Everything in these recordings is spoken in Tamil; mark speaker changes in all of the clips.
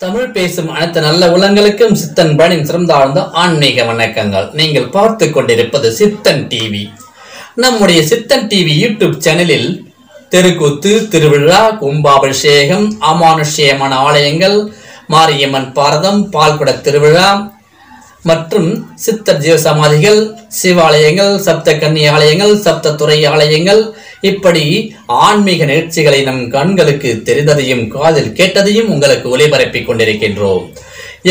Speaker 1: தமிழ் பேசும் அனைத்து நல்ல உலங்களுக்கும் சித்தன் பணின் சிறந்தாழ்ந்த ஆன்மீக வணக்கங்கள். நீங்கள் பார்த்து கொண்டிருப்பது சித்தன் டிவி நம்முடைய சித்தன் டிவி யூடியூப் சேனலில் தெருக்கூத்து திருவிழா கும்பாபிஷேகம் அமானுஷ்யமான ஆலயங்கள் மாரியம்மன் பாரதம் பால்குட திருவிழா மற்றும் சித்தர் ஜீவ சமாதிகள் சிவாலயங்கள் சப்த கன்னி ஆலயங்கள் சப்த துறை ஆலயங்கள் இப்படி ஆன்மீக நிகழ்ச்சிகளை நம் கண்களுக்கு தெரிந்ததையும் காதில் கேட்டதையும் உங்களுக்கு ஒளிபரப்பிக் கொண்டிருக்கின்றோம்.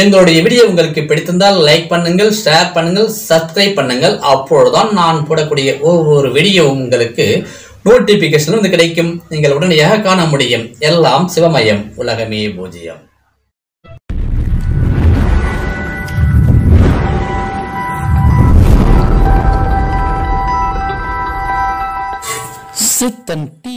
Speaker 1: எங்களுடைய வீடியோ உங்களுக்கு பிடித்திருந்தால் லைக் பண்ணுங்கள் ஷேர் பண்ணுங்கள் சப்ஸ்கிரைப் பண்ணுங்கள். அப்பொழுதுதான் நான் போடக்கூடிய ஒவ்வொரு வீடியோவும் உங்களுக்கு நோட்டிபிகேஷன் வந்து கிடைக்கும். நீங்கள் உடனடியாக காண முடியும். எல்லாம் சிவமயம் உலகமே பூஜ்யம் சித்தன் டிவி
Speaker 2: கண்ணன்மர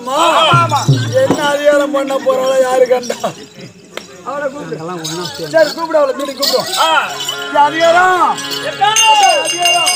Speaker 2: அதிகாரமா
Speaker 3: என்ன அதிகாரம் பண்ண போறாளோ யாரு கண்டா? அவளை கூப்பிடு. சரி கூப்பிடு அவளை மீறி கூப்பிடும்
Speaker 2: ஆ,
Speaker 3: அதிகாரம்? அதிகாரம்.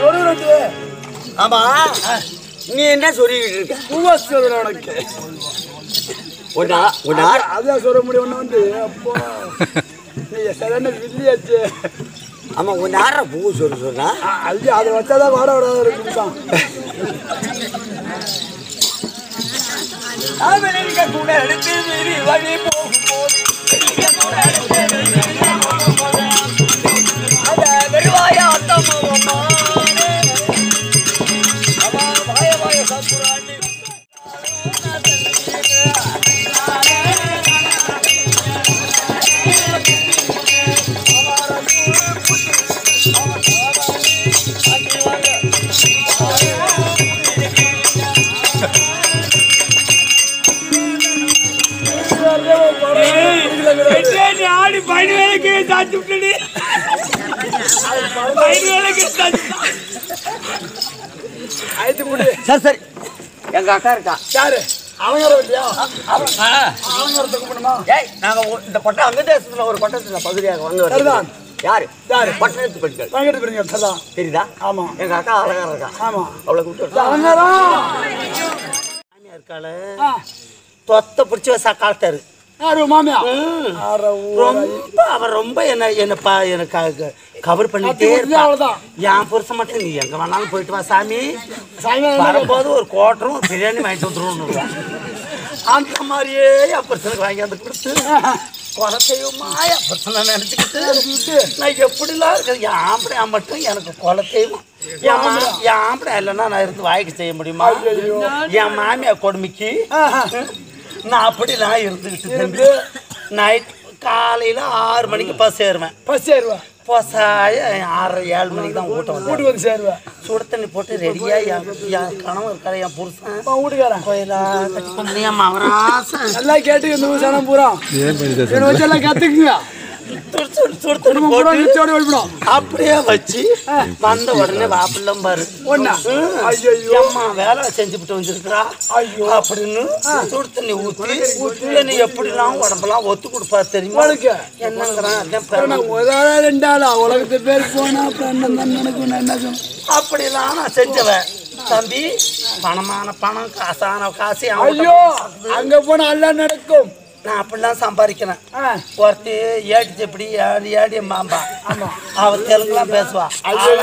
Speaker 3: சொல்லுறது
Speaker 4: ஆமா. நீ என்ன சொல்லிக்கிட்டு இருக்க?
Speaker 3: பூவா சொல்லுற உனக்கு.
Speaker 4: உன்னா உன்னா
Speaker 3: அதான் அதான் சொல்ல முடியும் வந்து. அப்போ. நீ சரியான வில்லியாச்சு?
Speaker 4: ஆமா உன் யார பூ சொல்லு சொன்னா
Speaker 3: அது அதை வச்சாதான் வாட விடாத இருக்குதான்
Speaker 4: கூட எடுத்து வழி போகும்போது
Speaker 2: சாச்சு விட்டுடி
Speaker 4: சரி சரி. எங்க அக்கா இருக்கா?
Speaker 3: யாரு? அவங்க இல்லையா? அவங்க கூப்பிடணுமா?
Speaker 4: ஏய் நாங்க இந்த கொட்டை அந்த தேசத்துல ஒரு கொட்டத்துல பகுதியாக வந்து. யாரு?
Speaker 3: யாரு?
Speaker 4: பட்டணத்து பெண்கள்
Speaker 3: வாங்கிட்டு போறீங்க சரிதான்
Speaker 4: தெரியுதா?
Speaker 3: ஆமா.
Speaker 4: எங்க அக்கா அழகா இருக்கா?
Speaker 3: ஆமா.
Speaker 4: அவளை கூப்பிட்டு இருக்காள. தொத்த பிடிச்சி
Speaker 3: யாரு மாமியா.
Speaker 4: ரொம்ப அவன் ரொம்ப என்ன என்ன பா எனக்கு கவர் பண்ணிட்டே
Speaker 3: அவ்வளவுதான்.
Speaker 4: என் புருஷன் மட்டும் நீ எங்க வேணாலும் போயிட்டு வா சாமி.
Speaker 3: சாயங்காலம்
Speaker 4: வரும்போது ஒரு கோட்டரும் ஒரு பிரியாணி வாங்கிட்டு வந்துருவோம் அந்த மாதிரியே என் புருஷனுக்கு வாங்கி வந்து கொடுத்து குலத்தையுமா என் புருஷனை நினச்சிக்கிட்டு நான் எப்படிலாம் இருக்கேன்? என் ஆம்பளை மட்டும் எனக்கு குலத்தையும் என் ஆம்பளை இல்லைன்னா நான் இருந்து வாய்க்கு செய்ய முடியுமா? என் மாமியா கொடுமைக்கு நான் அப்படிலாம் இருந்துக்கிட்டு தம்பி நைட் காலையில் ஆறு மணிக்கு பஸ் ஏறுவேன்.
Speaker 3: பஸ் ஏறுவா?
Speaker 4: பசாய ஆறரை ஏழு மணிக்கு தான் ஊட்டம் வந்து
Speaker 3: வீட்டுக்கு வந்து சேருவா?
Speaker 4: சுடு தண்ணி போட்டு ரெடியாக என் என் கணவன் இருக்காரு என் புருஷன்.
Speaker 3: வீட்டுக்காரன்?
Speaker 4: கோயிலா கட்டி கொண்டு என் மவராசன்
Speaker 3: நல்லா கேட்டு இந்த ஊர் சனம் பூரா. எல்லாம் கத்துக்குங்க.
Speaker 4: அப்படியே வச்சு வந்த உடனே வாப்பிள்ളം பாரு. அம்மா வேலை செஞ்சுட்டு வந்திருக்கிறா.
Speaker 3: ஐயோ.
Speaker 4: அப்படின்னு சுடு தண்ணி ஊற்றி என்ன எப்படிலாம் உடம்பெல்லாம் ஒத்து கொடுப்பா தெரியுமா? என்னங்கிறான் அதான்
Speaker 3: அப்புறம்
Speaker 4: பிறகு.
Speaker 3: நான் ஒரு ஆளா ரெண்டு ஆளா? உலகத்து பேர் போனா என்ன
Speaker 4: அப்படிலாம் நான் செஞ்சவன் தம்பி பணமான பணம் காசான காசு
Speaker 3: ஐயோ. அங்க போனா எல்லாம் நடக்கும்.
Speaker 4: நான் அப்படிலாம் சம்பாதிக்கிறேன் ஒருத்தி ஏடி எப்படி ஏடி ஏடி மாம்பா.
Speaker 3: ஆமா.
Speaker 4: அவ தெலுங்குலாம் பேசுவா.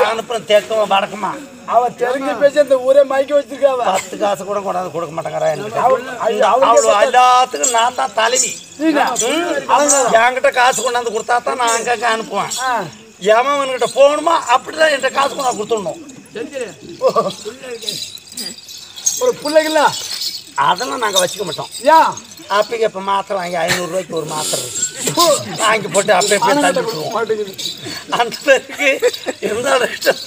Speaker 4: அனுப்புறேன் தெற்கும் வடக்குமா.
Speaker 3: அவ தெரிஞ்சு பேசி அந்த ஊரே மயக்கி வச்சிருக்காவ.
Speaker 4: பத்து காசு கூட கொண்டாந்து கொடுக்க மாட்டேங்கிறா
Speaker 3: அவள்-
Speaker 4: எல்லாத்துக்கும் நான் தான் தலைவி. என்கிட்ட காசு கொண்டாந்து கொடுத்தா தான் நான் அங்கங்க அனுப்புவேன்.
Speaker 3: ஆ,
Speaker 4: எவன்கிட்ட போகணுமா அப்படிதான் என்கிட்ட காசு கொண்டாந்து கொடுத்துடணும்.
Speaker 3: ஒரு பிள்ளைகள
Speaker 4: அதெல்லாம் நாங்கள் வச்சுக்க மாட்டோம்.
Speaker 3: ஏன்
Speaker 4: அப்பங்க இப்போ மாத்திரை வாங்கி ஐநூறுரூவாய்க்கு ஒரு மாத்திரை இருக்கு. வாங்கி போட்டு அப்படியே போய் தள்ளி விட்டுருவோம். அந்த பேருக்கு இருந்தாலும் இஷ்டம்.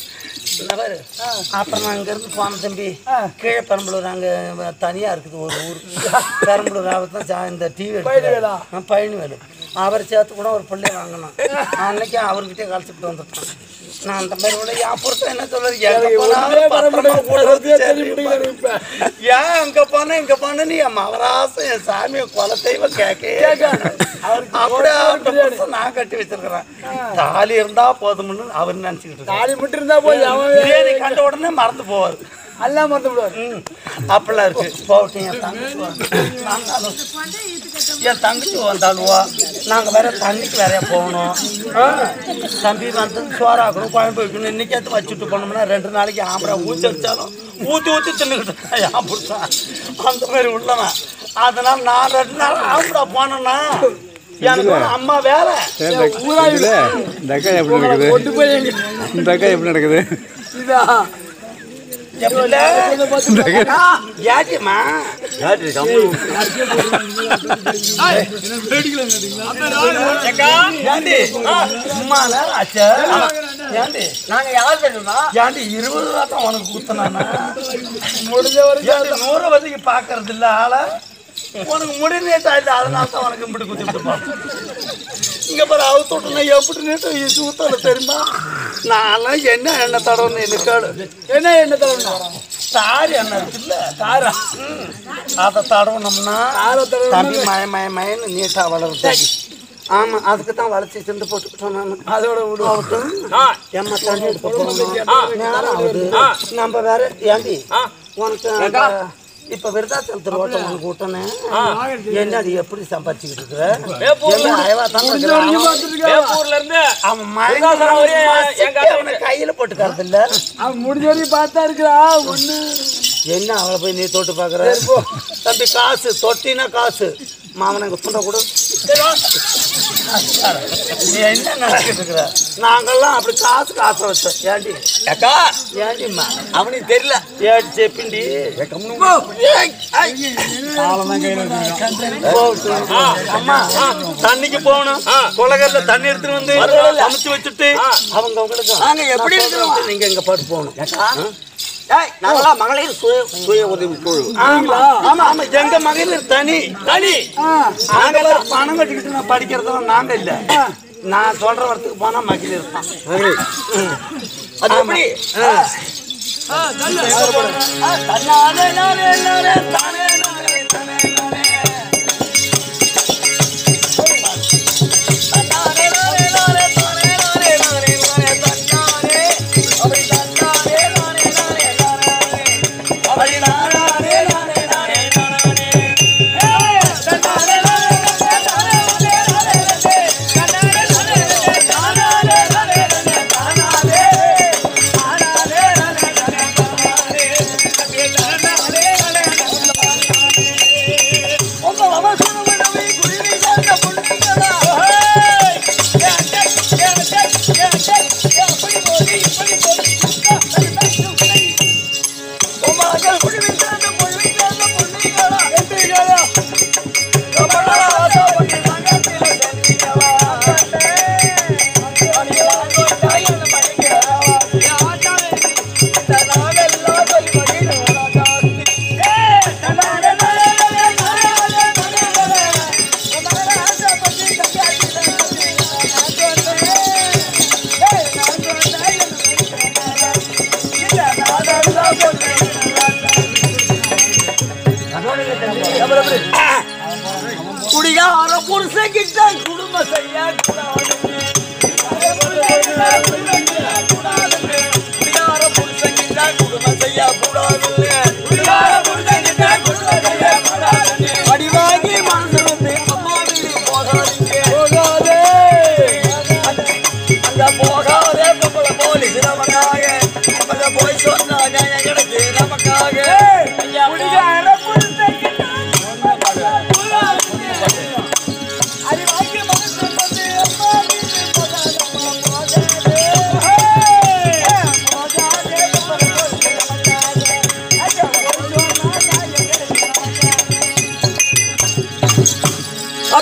Speaker 4: அப்புறம் நான் இங்கேருந்து போன தம்பி. கீழே பெரம்பலூர் அங்கே தனியாக இருக்குது ஒரு ஊர். பெரம்பலூர் அவர் தான் இந்த டிவி
Speaker 3: பழனிவேலா?
Speaker 4: அவர் சேர்த்து கூட ஒரு பிள்ளை வாங்கணும் அன்னைக்கு அவர்கிட்டயே கழிச்சுட்டு வந்துட்டேன் நான் அந்த மாதிரி என்ன சொல்றது. ஏன் அங்க போன இங்க போன நீ என் மகராசம் என் சாமியை குலத்தைவ கேட்க அப்படியே நான் கட்டி வச்சிருக்கிறேன். தாலி இருந்தா போதும்னு அவர் நினைச்சுக்கிட்டு
Speaker 3: தாலி மட்டும் இருந்தா போய்
Speaker 4: கண்ட உடனே மறந்து போவார்.
Speaker 3: எல்லாம் மறந்து விடுவார்.
Speaker 4: ம். அப்படிலாம் இருக்கு. போகட்டும் என் தங்கச்சி என் தங்கச்சி வந்தாலுவா நாங்கள் வேற தண்ணிக்கு வேற போகணும். தம்பி வந்து சோறாக்கணும் குழம்பு வைக்கணும். இன்னைக்கேற்று வச்சுட்டு போனோம்னா ரெண்டு நாளைக்கு ஆம்பளை ஊற்றி வச்சாலும் ஊற்றி ஊற்றி தின்னுக்கிட்டு ஏன் பிடிச்சா அந்த மாதிரி உள்ளவன். அதனால நான் ரெண்டு நாள் ஆம்பளை போனேன்னா அம்மா வேலை.
Speaker 5: இந்த அக்கா எப்படி நடக்குது? இந்த அக்கா எப்படி நடக்குது?
Speaker 3: இதா நாங்க யார் தெரியுமா
Speaker 4: ஏண்டி, இருபது ரூபா தான் உனக்கு கொடுத்தனானா?
Speaker 3: முடிஞ்ச வரைக்கும்
Speaker 4: ஏண்டி, நூறு வதிக்கு பாக்குறது இல்ல ஆள உனக்கு முடிநேட்டா இல்ல அதனால தான் உனக்கு இப்படி குத்தி இங்க பாரு அவுத்து விட்டுனா எப்படி நேற்று இது ஊத்தல தெரியுமா? நான்லாம் என்ன எண்ணெய் தடவணும் எனக்கு
Speaker 3: என்ன என்ன தரணும்
Speaker 4: தாரி எண்ணெய் இருக்குல்ல தாரா. அதை தடவணும்னா
Speaker 3: தாரை தடவணும்னா-
Speaker 4: தம்பி மய மய மயன்னு நீட்டா வளருது. ஆமா அதுக்கு தான் வளர்ச்சி சிந்து போட்டுக்கிட்டோம் நான்.
Speaker 3: அதோட விடு.
Speaker 4: எம்மா தண்ணி எடுக்க போகணும். நம்ம வேற ஏண்டி? உனக்கு இப்ப விருதாச்சலத்துல ஓட்டம் உனக்கு விட்டனே என்னடி எப்படி சம்பாதிச்சுக்கிட்டு இருக்கிற
Speaker 2: வரையும்
Speaker 4: கையில போட்டுக்கிறது இல்ல.
Speaker 3: அவன் முடிஞ்ச வரைக்கும் பார்த்தா இருக்கிறா ஒண்ணு.
Speaker 4: என்ன அவளை போய் நீ தொட்டு பாக்குற தம்பி காசு தொட்டினா காசு. மாமனை துண்டை கொடு. நீ என்ன இருக்கிற? நாங்கெல்லாம் அப்படி காசு காசை வச்சோம். ஏண்டி?
Speaker 2: அக்கா!
Speaker 4: ஏண்டிம்மா?
Speaker 2: அவனுக்கு தெரியல.
Speaker 4: ஏடி செப்பிண்டி. அம்மா. தண்ணிக்கு போகணும். குளகல்ல தண்ணி எடுத்துட்டு வந்து சமைச்சு வச்சுட்டு அவங்க உங்களுக்கு
Speaker 3: நாங்க எப்படி இருக்கிறோம்?
Speaker 4: நீங்க எங்க பாட்டு போகணும்.
Speaker 3: நாங்களாம் மகளிர் சுய சுய உதவி குழு.
Speaker 4: ஆமா ஆமா ஆமா. எங்க மகளிர் தனி
Speaker 2: தனி.
Speaker 4: நாங்கெல்லாம் பணம் கட்டிக்கிட்டு நான் படிக்கிறதெல்லாம் நாங்க இல்ல. நான் சொல்ற வரத்துக்கு போனா மகளிர் தான்.
Speaker 3: அது எப்படி? குடிகார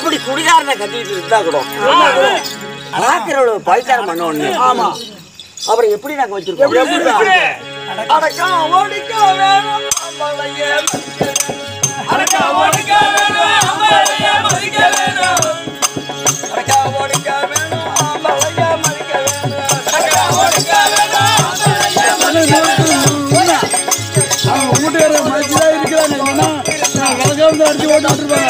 Speaker 3: அப்படி குடிகாரனை கட்டிட்டு இருந்தா கூட? அடாக்கிறவளவு பைசாரம் பண்ண ஒண்ணு ஆமா. அப்புறம் எப்படி நாங்க வச்சிருக்கோம்? அடக்கா ஓடிக்கா வேணும் அம்பளையே அடக்கா ஓடிக்கா வேணும் அம்பளையே மதிக்க வேணும். அடக்கா ஓடிக்கா அடிச்சு